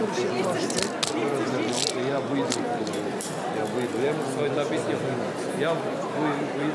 Я выйду. Я выйду. Я свой напитки. Я выйду.